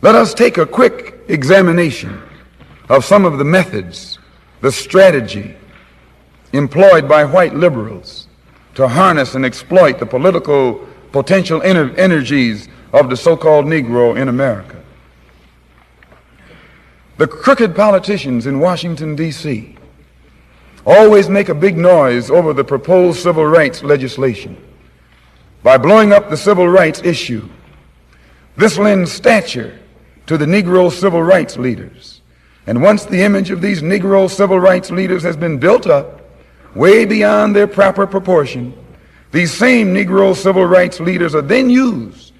Let us take a quick examination of some of the methods, the strategy employed by white liberals to harness and exploit the political potential ener- energies of the so-called Negro in America. The crooked politicians in Washington, D.C. always make a big noise over the proposed civil rights legislation by blowing up the civil rights issue. This lends stature to the Negro civil rights leaders. And once the image of these Negro civil rights leaders has been built up way beyond their proper proportion, these same Negro civil rights leaders are then used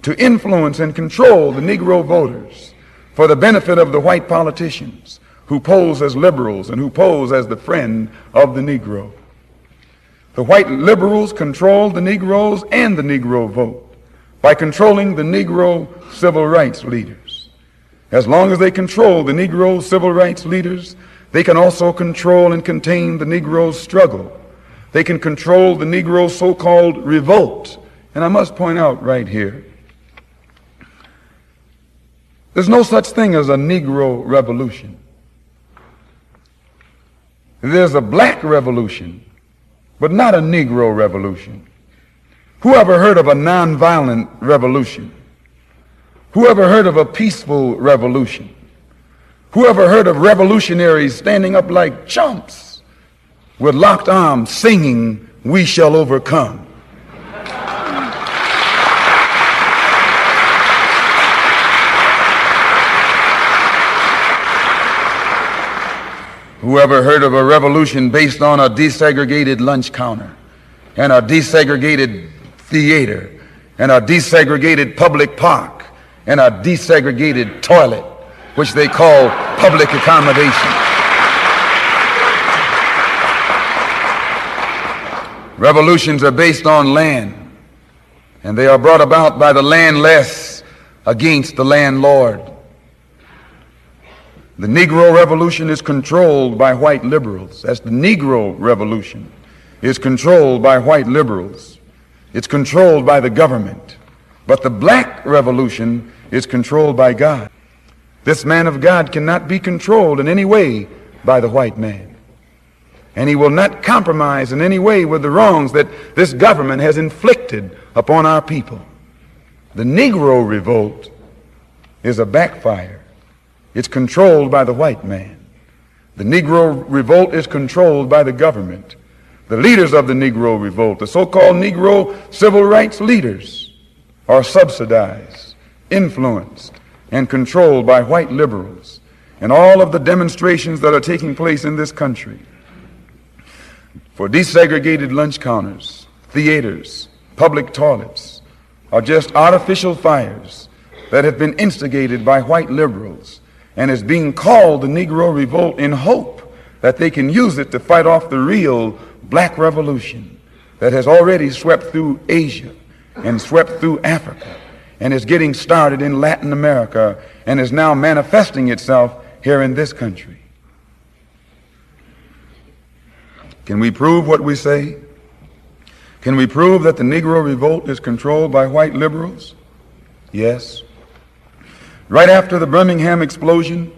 to influence and control the Negro voters for the benefit of the white politicians who pose as liberals and who pose as the friend of the Negro. The white liberals control the Negroes and the Negro vote by controlling the Negro civil rights leaders. As long as they control the Negro civil rights leaders, they can also control and contain the Negro's struggle. They can control the Negro's so-called revolt. And I must point out right here, there's no such thing as a Negro revolution. There's a black revolution, but not a Negro revolution. Who ever heard of a nonviolent revolution? Who ever heard of a peaceful revolution? Who ever heard of revolutionaries standing up like chumps with locked arms singing, We shall overcome? Whoever heard of a revolution based on a desegregated lunch counter and a desegregated theater and a desegregated public park and a desegregated toilet, which they call public accommodation? Revolutions are based on land, and they are brought about by the landless against the landlord. The Negro Revolution is controlled by white liberals. That's the Negro Revolution is controlled by white liberals. It's controlled by the government. But the Black Revolution is controlled by God. This man of God cannot be controlled in any way by the white man. And he will not compromise in any way with the wrongs that this government has inflicted upon our people. The Negro revolt is a backfire. It's controlled by the white man. The Negro revolt is controlled by the government. The leaders of the Negro revolt, the so-called Negro civil rights leaders, are subsidized, influenced, and controlled by white liberals in all of the demonstrations that are taking place in this country. For desegregated lunch counters, theaters, public toilets are just artificial fires that have been instigated by white liberals and is being called the Negro Revolt in hope that they can use it to fight off the real black revolution that has already swept through Asia and swept through Africa and is getting started in Latin America and is now manifesting itself here in this country. Can we prove what we say? Can we prove that the Negro Revolt is controlled by white liberals? Yes. Right after the Birmingham explosion,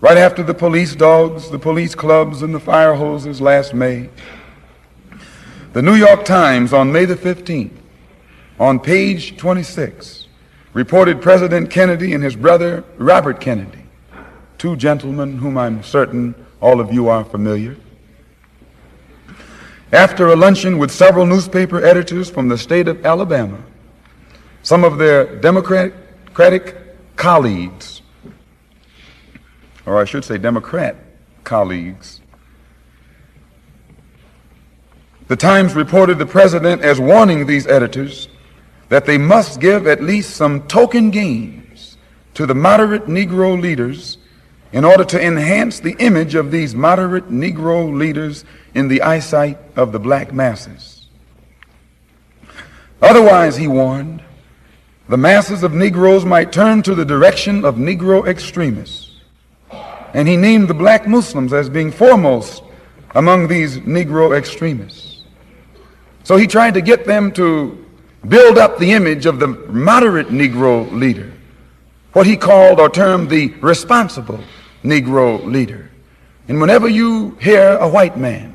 right after the police dogs, the police clubs, and the fire hoses last May, the New York Times on May the 15th, on page 26, reported President Kennedy and his brother Robert Kennedy, two gentlemen whom I'm certain all of you are familiar. After a luncheon with several newspaper editors from the state of Alabama, some of their Democratic colleagues, or I should say Democrat colleagues, the Times reported the president as warning these editors that they must give at least some token gains to the moderate Negro leaders in order to enhance the image of these moderate Negro leaders in the eyesight of the black masses. Otherwise, he warned, the masses of Negroes might turn to the direction of Negro extremists. And he named the black Muslims as being foremost among these Negro extremists. So he tried to get them to build up the image of the moderate Negro leader what he called or termed the responsible Negro leader. And whenever you hear a white man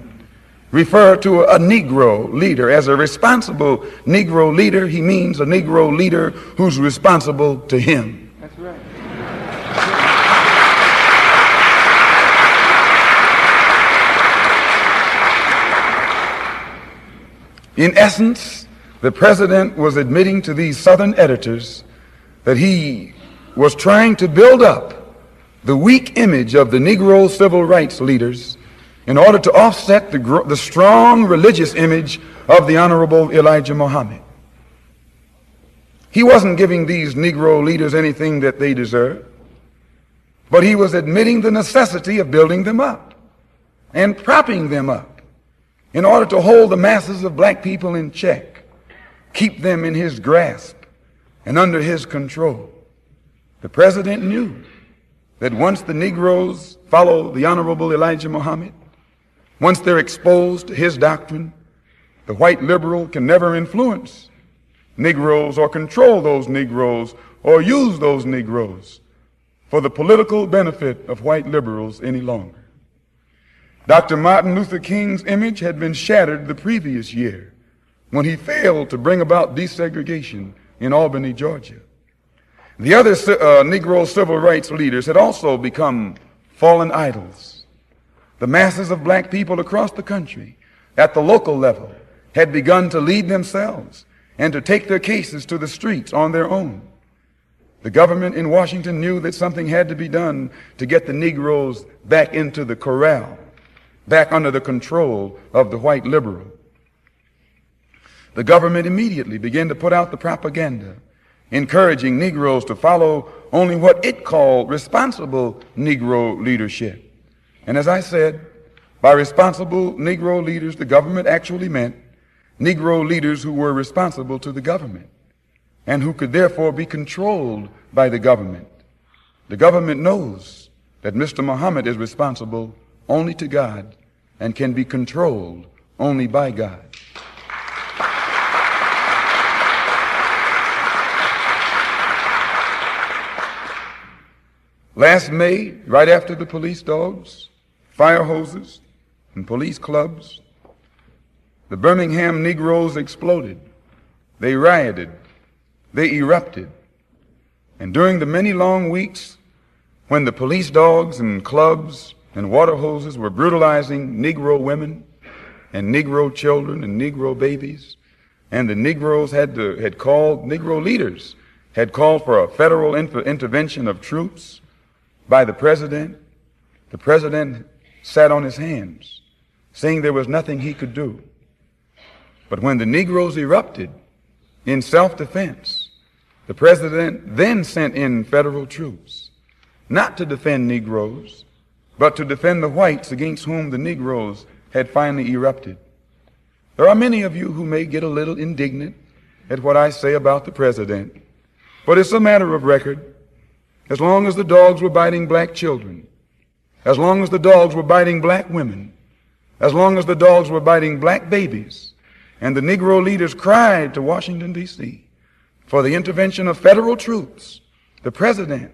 refer to a Negro leader as a responsible Negro leader, he means a Negro leader who's responsible to him. In essence, the president was admitting to these southern editors that he was trying to build up the weak image of the Negro civil rights leaders in order to offset the, the strong religious image of the Honorable Elijah Muhammad. He wasn't giving these Negro leaders anything that they deserved, but he was admitting the necessity of building them up and propping them up in order to hold the masses of black people in check, keep them in his grasp and under his control. The president knew that once the Negroes follow the Honorable Elijah Muhammad, once they're exposed to his doctrine, the white liberal can never influence Negroes or control those Negroes or use those Negroes for the political benefit of white liberals any longer. Dr. Martin Luther King's image had been shattered the previous year when he failed to bring about desegregation in Albany, Georgia. The other uh, Negro civil rights leaders had also become fallen idols. The masses of black people across the country at the local level had begun to lead themselves and to take their cases to the streets on their own. The government in Washington knew that something had to be done to get the Negroes back into the corral, back under the control of the white liberal. The government immediately began to put out the propaganda, encouraging Negroes to follow only what it called responsible Negro leadership. And as I said, by responsible Negro leaders, the government actually meant Negro leaders who were responsible to the government and who could therefore be controlled by the government. The government knows that Mr. Muhammad is responsible only to God and can be controlled only by God. Last May, right after the police dogs fire hoses, and police clubs. The Birmingham Negroes exploded. They rioted. They erupted. And during the many long weeks when the police dogs and clubs and water hoses were brutalizing Negro women and Negro children and Negro babies, and the Negroes had, to, had called, Negro leaders had called for a federal inter- intervention of troops by the president. The president sat on his hands, saying there was nothing he could do. But when the Negroes erupted in self-defense, the president then sent in federal troops, not to defend Negroes, but to defend the whites against whom the Negroes had finally erupted. There are many of you who may get a little indignant at what I say about the president, but it's a matter of record. As long as the dogs were biting black children, as long as the dogs were biting black women, as long as the dogs were biting black babies, and the Negro leaders cried to Washington, D.C. for the intervention of federal troops, the president,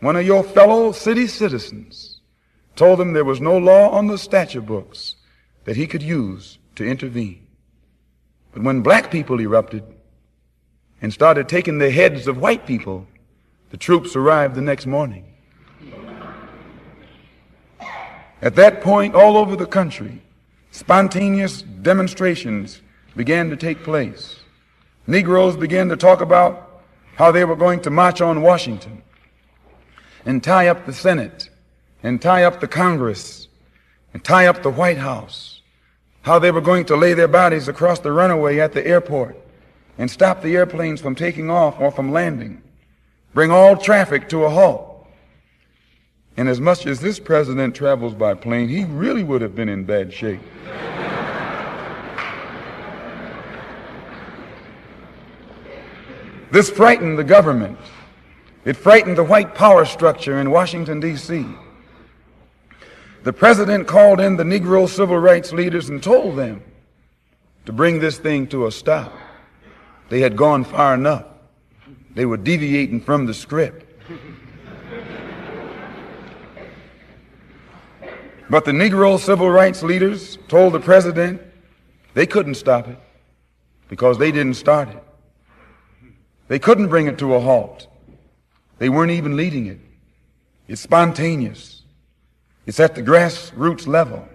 one of your fellow city citizens, told them there was no law on the statute books that he could use to intervene. But when black people erupted and started taking the heads of white people, the troops arrived the next morning. At that point, all over the country, spontaneous demonstrations began to take place. Negroes began to talk about how they were going to march on Washington and tie up the Senate and tie up the Congress and tie up the White House. How they were going to lay their bodies across the runway at the airport and stop the airplanes from taking off or from landing. Bring all traffic to a halt. And as much as this president travels by plane, he really would have been in bad shape. this frightened the government. It frightened the white power structure in Washington, D.C the president called in the Negro civil rights leaders and told them to bring this thing to a stop. They had gone far enough. They were deviating from the script. but the Negro civil rights leaders told the president they couldn't stop it because they didn't start it. They couldn't bring it to a halt. They weren't even leading it. It's spontaneous. It's at the grassroots level.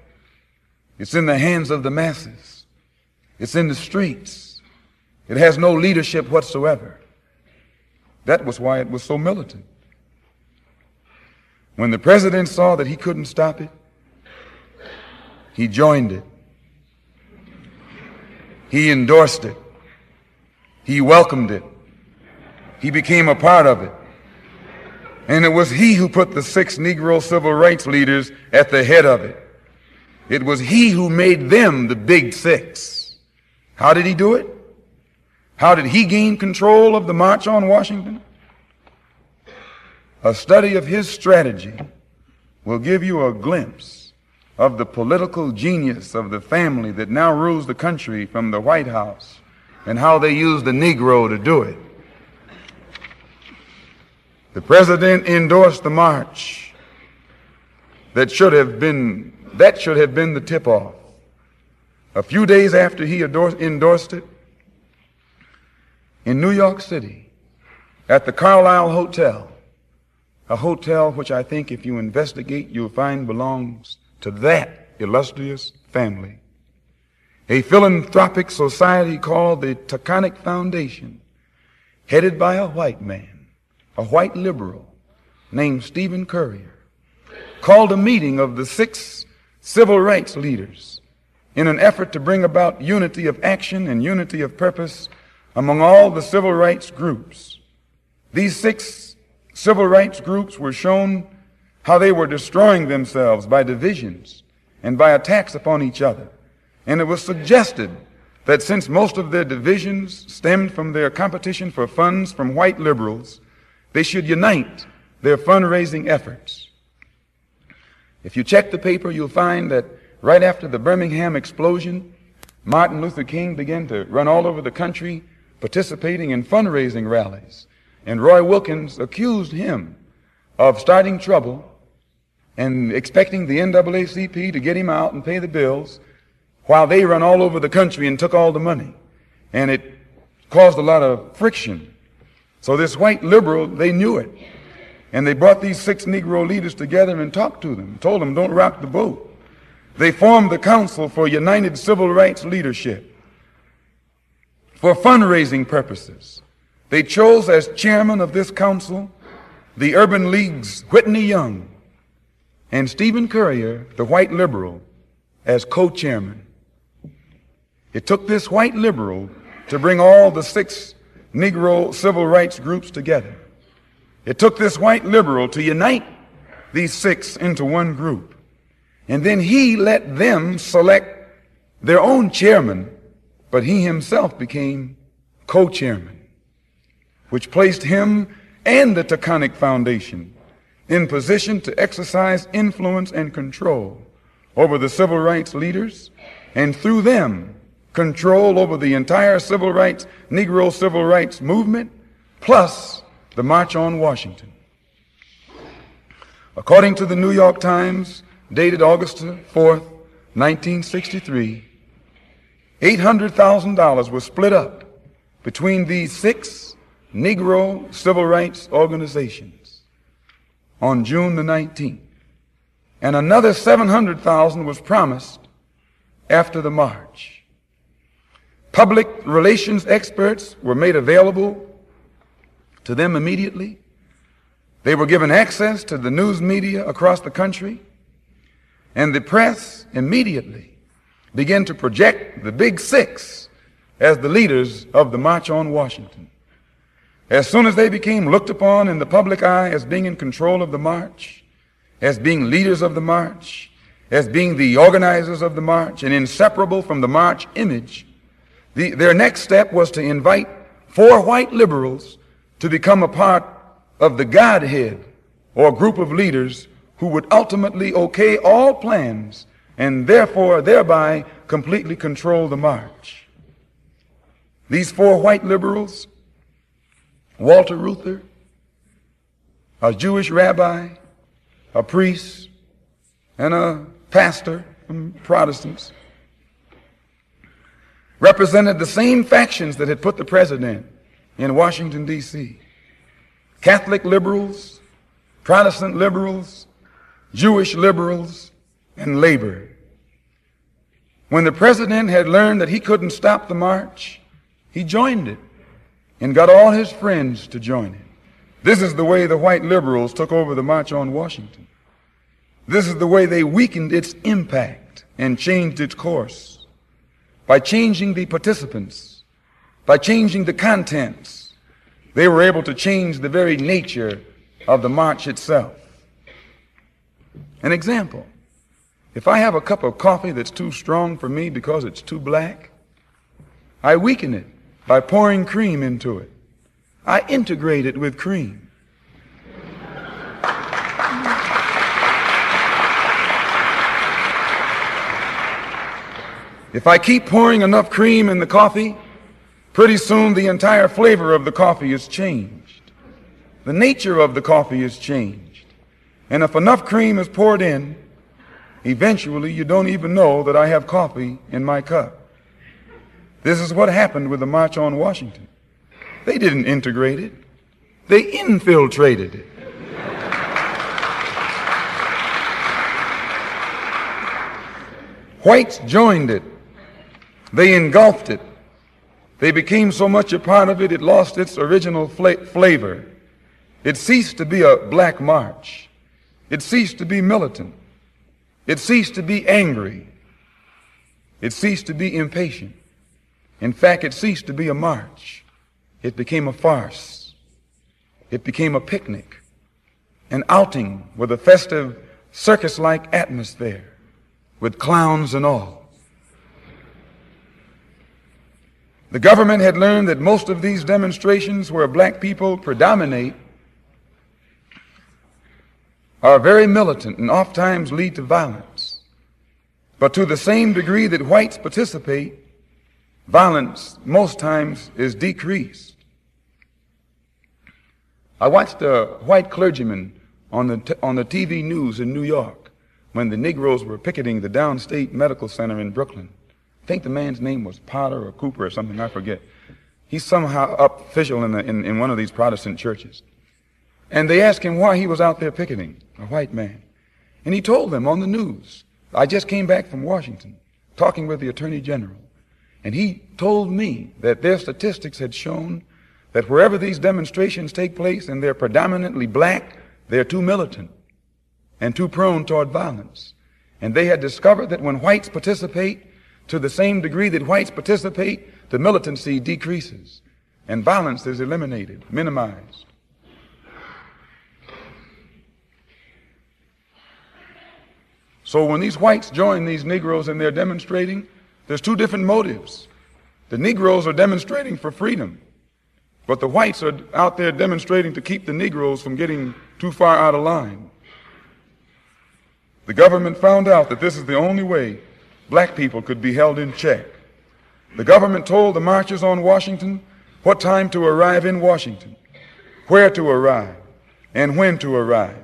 It's in the hands of the masses. It's in the streets. It has no leadership whatsoever. That was why it was so militant. When the president saw that he couldn't stop it, he joined it. He endorsed it. He welcomed it. He became a part of it. And it was he who put the six Negro civil rights leaders at the head of it. It was he who made them the big six. How did he do it? How did he gain control of the March on Washington? A study of his strategy will give you a glimpse of the political genius of the family that now rules the country from the White House and how they use the Negro to do it. The president endorsed the march that should have been that should have been the tip off. A few days after he endorsed it, in New York City, at the Carlyle Hotel, a hotel which I think if you investigate you'll find belongs to that illustrious family. A philanthropic society called the Taconic Foundation, headed by a white man, a white liberal named Stephen Currier, called a meeting of the six civil rights leaders in an effort to bring about unity of action and unity of purpose among all the civil rights groups. These six civil rights groups were shown how they were destroying themselves by divisions and by attacks upon each other. And it was suggested that since most of their divisions stemmed from their competition for funds from white liberals, they should unite their fundraising efforts. If you check the paper, you'll find that right after the Birmingham explosion, Martin Luther King began to run all over the country participating in fundraising rallies. And Roy Wilkins accused him of starting trouble and expecting the NAACP to get him out and pay the bills while they run all over the country and took all the money. And it caused a lot of friction. So this white liberal, they knew it. And they brought these six Negro leaders together and talked to them, told them, don't rock the boat. They formed the Council for United Civil Rights Leadership for fundraising purposes. They chose as chairman of this council the Urban League's Whitney Young and Stephen Currier, the white liberal, as co-chairman. It took this white liberal to bring all the six Negro civil rights groups together. It took this white liberal to unite these six into one group. And then he let them select their own chairman, but he himself became co-chairman, which placed him and the Taconic Foundation in position to exercise influence and control over the civil rights leaders and through them control over the entire civil rights, Negro civil rights movement, plus the March on Washington. According to the New York Times, dated August 4th, 1963, $800,000 was split up between these six Negro civil rights organizations on June the 19th. And another 700,000 was promised after the march. Public relations experts were made available to them immediately. They were given access to the news media across the country. And the press immediately began to project the Big Six as the leaders of the March on Washington. As soon as they became looked upon in the public eye as being in control of the march, as being leaders of the march, as being the organizers of the march, and inseparable from the march image, the, their next step was to invite four white liberals to become a part of the Godhead or group of leaders who would ultimately okay all plans and therefore thereby completely control the march. These four white liberals, Walter Reuther, a Jewish rabbi, a priest, and a pastor from Protestants, represented the same factions that had put the president in Washington, D.C. Catholic liberals, Protestant liberals, Jewish liberals, and labor. When the president had learned that he couldn't stop the march, he joined it and got all his friends to join it. This is the way the white liberals took over the March on Washington. This is the way they weakened its impact and changed its course. By changing the participants, by changing the contents, they were able to change the very nature of the march itself. An example. If I have a cup of coffee that's too strong for me because it's too black, I weaken it by pouring cream into it. I integrate it with cream. If I keep pouring enough cream in the coffee, pretty soon the entire flavor of the coffee is changed. The nature of the coffee is changed. And if enough cream is poured in, eventually you don't even know that I have coffee in my cup. This is what happened with the March on Washington. They didn't integrate it. They infiltrated it. Whites joined it. They engulfed it. They became so much a part of it, it lost its original fla- flavor. It ceased to be a black march. It ceased to be militant. It ceased to be angry. It ceased to be impatient. In fact, it ceased to be a march. It became a farce. It became a picnic, an outing with a festive circus-like atmosphere, with clowns and all. The government had learned that most of these demonstrations where black people predominate are very militant and oftentimes lead to violence. But to the same degree that whites participate, violence most times is decreased. I watched a white clergyman on the, t- on the TV news in New York when the Negroes were picketing the downstate medical center in Brooklyn think the man's name was Potter or Cooper or something, I forget. He's somehow official in, the, in, in one of these Protestant churches. And they asked him why he was out there picketing, a white man. And he told them on the news, I just came back from Washington talking with the Attorney General. And he told me that their statistics had shown that wherever these demonstrations take place and they're predominantly black, they're too militant and too prone toward violence. And they had discovered that when whites participate, to the same degree that whites participate, the militancy decreases and violence is eliminated, minimized. So when these whites join these Negroes and they're demonstrating, there's two different motives. The Negroes are demonstrating for freedom, but the whites are out there demonstrating to keep the Negroes from getting too far out of line. The government found out that this is the only way black people could be held in check. The government told the marchers on Washington what time to arrive in Washington, where to arrive, and when to arrive.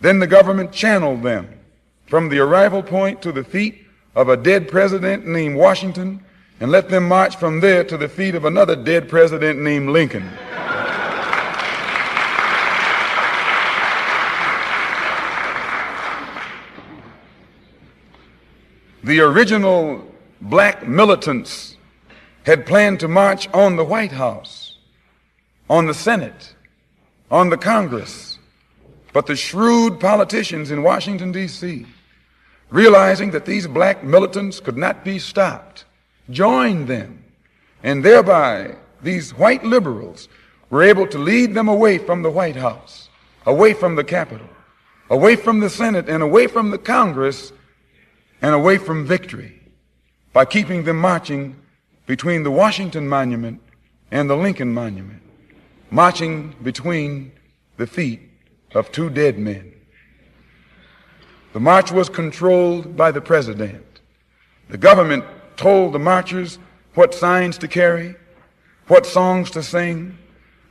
Then the government channeled them from the arrival point to the feet of a dead president named Washington and let them march from there to the feet of another dead president named Lincoln. The original black militants had planned to march on the White House, on the Senate, on the Congress. But the shrewd politicians in Washington, D.C., realizing that these black militants could not be stopped, joined them. And thereby, these white liberals were able to lead them away from the White House, away from the Capitol, away from the Senate, and away from the Congress and away from victory by keeping them marching between the Washington Monument and the Lincoln Monument, marching between the feet of two dead men. The march was controlled by the president. The government told the marchers what signs to carry, what songs to sing,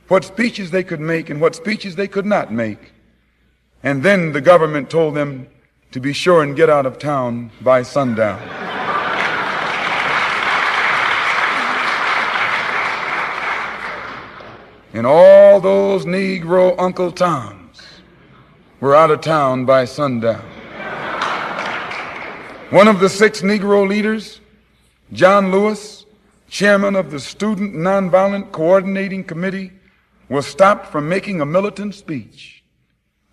what speeches they could make, and what speeches they could not make. And then the government told them to be sure and get out of town by sundown. and all those Negro Uncle Toms were out of town by sundown. One of the six Negro leaders, John Lewis, chairman of the Student Nonviolent Coordinating Committee, was stopped from making a militant speech.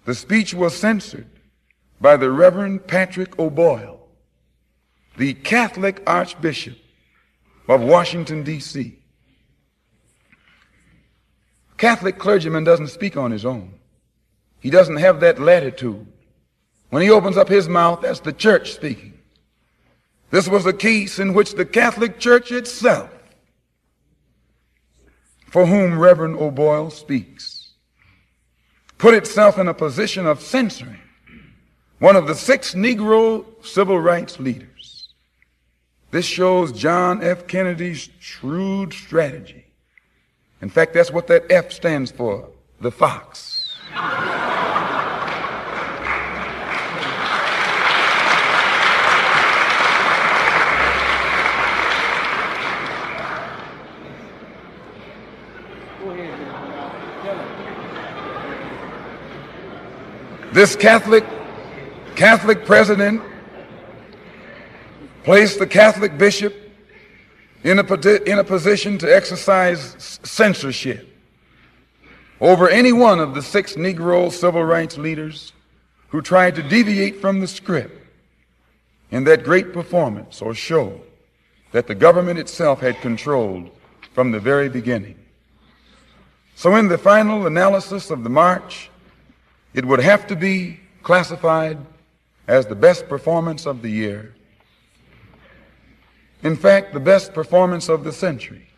The speech was censored by the Reverend Patrick O'Boyle, the Catholic Archbishop of Washington, D.C. Catholic clergyman doesn't speak on his own. He doesn't have that latitude. When he opens up his mouth, that's the church speaking. This was a case in which the Catholic Church itself, for whom Reverend O'Boyle speaks, put itself in a position of censoring one of the six Negro civil rights leaders. This shows John F. Kennedy's shrewd strategy. In fact, that's what that F stands for, the fox. This Catholic Catholic president placed the Catholic bishop in a, in a position to exercise censorship over any one of the six Negro civil rights leaders who tried to deviate from the script in that great performance or show that the government itself had controlled from the very beginning. So in the final analysis of the march, it would have to be classified as the best performance of the year. In fact, the best performance of the century.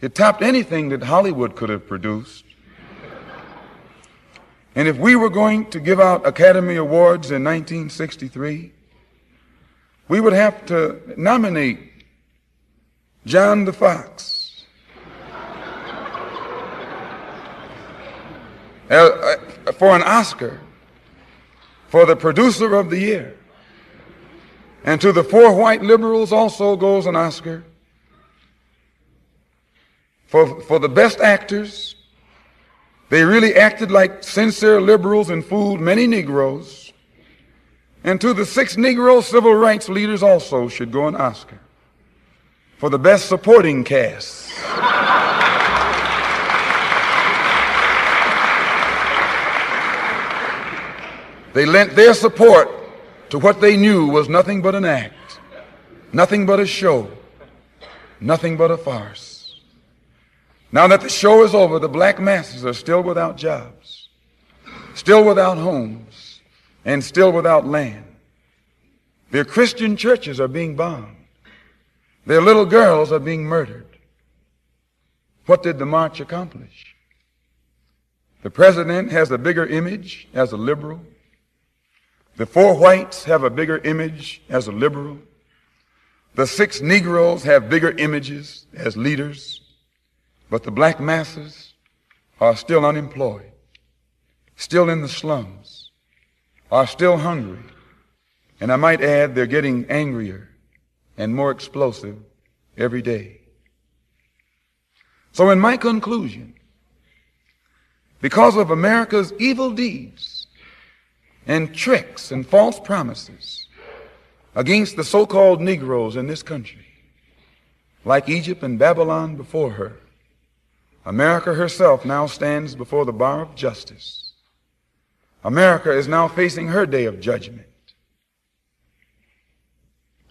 It topped anything that Hollywood could have produced. And if we were going to give out Academy Awards in 1963, we would have to nominate John the Fox. Uh, uh, for an Oscar for the producer of the year. And to the four white liberals also goes an Oscar for, for the best actors. They really acted like sincere liberals and fooled many Negroes. And to the six Negro civil rights leaders also should go an Oscar for the best supporting cast. They lent their support to what they knew was nothing but an act, nothing but a show, nothing but a farce. Now that the show is over, the black masses are still without jobs, still without homes, and still without land. Their Christian churches are being bombed. Their little girls are being murdered. What did the march accomplish? The president has a bigger image as a liberal the four whites have a bigger image as a liberal. The six Negroes have bigger images as leaders. But the black masses are still unemployed, still in the slums, are still hungry. And I might add, they're getting angrier and more explosive every day. So in my conclusion, because of America's evil deeds, and tricks and false promises against the so-called Negroes in this country, like Egypt and Babylon before her. America herself now stands before the bar of justice. America is now facing her day of judgment.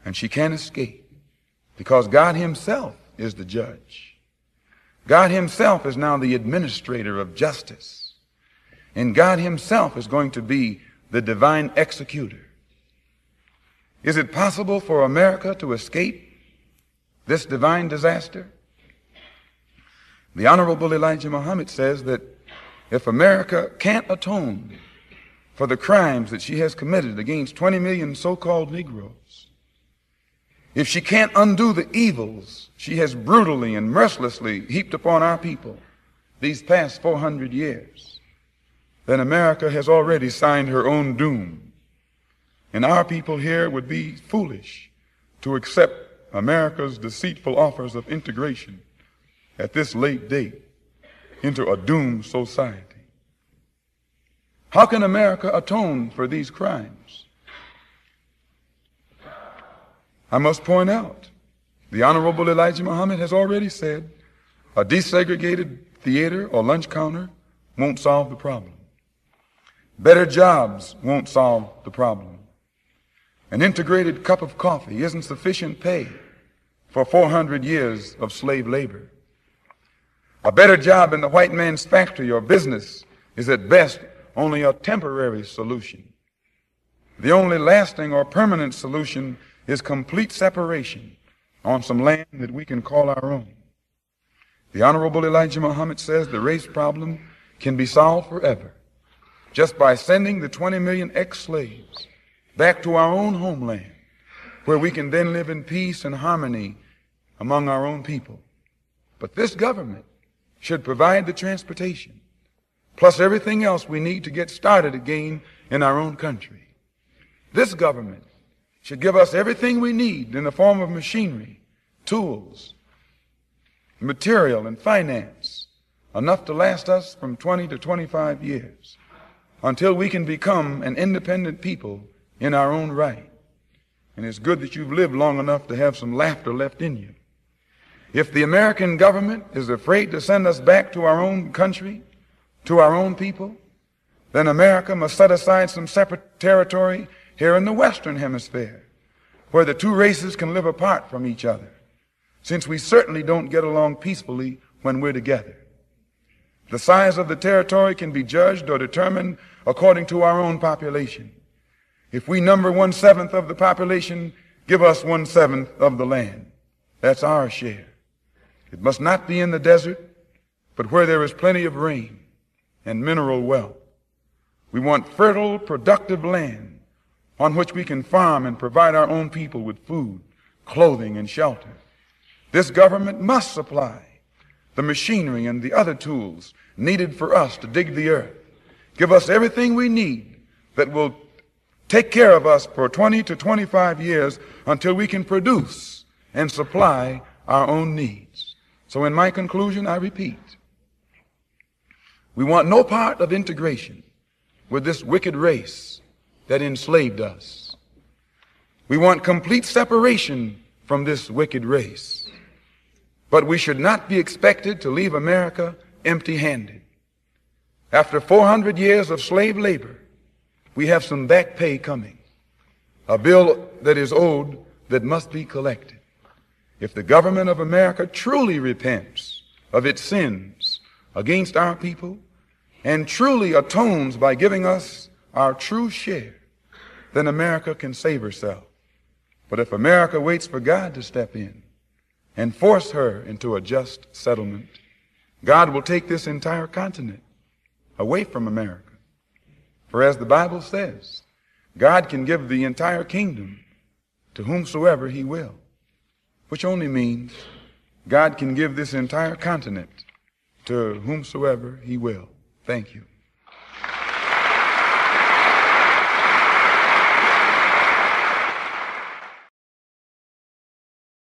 And she can't escape because God himself is the judge. God himself is now the administrator of justice. And God himself is going to be the divine executor. Is it possible for America to escape this divine disaster? The Honorable Elijah Muhammad says that if America can't atone for the crimes that she has committed against 20 million so-called Negroes, if she can't undo the evils she has brutally and mercilessly heaped upon our people these past 400 years, then America has already signed her own doom And our people here would be foolish to accept America's deceitful offers of integration at this late date into a doomed society. How can America atone for these crimes? I must point out, the Honorable Elijah Muhammad has already said a desegregated theater or lunch counter won't solve the problem. Better jobs won't solve the problem. An integrated cup of coffee isn't sufficient pay for 400 years of slave labor. A better job in the white man's factory or business is at best only a temporary solution. The only lasting or permanent solution is complete separation on some land that we can call our own. The Honorable Elijah Muhammad says the race problem can be solved forever just by sending the 20 million ex-slaves back to our own homeland where we can then live in peace and harmony among our own people. But this government should provide the transportation plus everything else we need to get started again in our own country. This government should give us everything we need in the form of machinery, tools, material, and finance, enough to last us from 20 to 25 years until we can become an independent people in our own right. And it's good that you've lived long enough to have some laughter left in you. If the American government is afraid to send us back to our own country, to our own people, then America must set aside some separate territory here in the Western Hemisphere, where the two races can live apart from each other, since we certainly don't get along peacefully when we're together. The size of the territory can be judged or determined according to our own population. If we number one seventh of the population, give us one seventh of the land. That's our share. It must not be in the desert, but where there is plenty of rain and mineral wealth. We want fertile, productive land on which we can farm and provide our own people with food, clothing, and shelter. This government must supply the machinery and the other tools needed for us to dig the earth. Give us everything we need that will take care of us for 20 to 25 years until we can produce and supply our own needs. So in my conclusion, I repeat, we want no part of integration with this wicked race that enslaved us. We want complete separation from this wicked race. But we should not be expected to leave America empty handed. After 400 years of slave labor, we have some back pay coming. A bill that is owed that must be collected. If the government of America truly repents of its sins against our people and truly atones by giving us our true share, then America can save herself. But if America waits for God to step in and force her into a just settlement, God will take this entire continent away from America. For as the Bible says, God can give the entire kingdom to whomsoever he will, which only means God can give this entire continent to whomsoever he will. Thank you.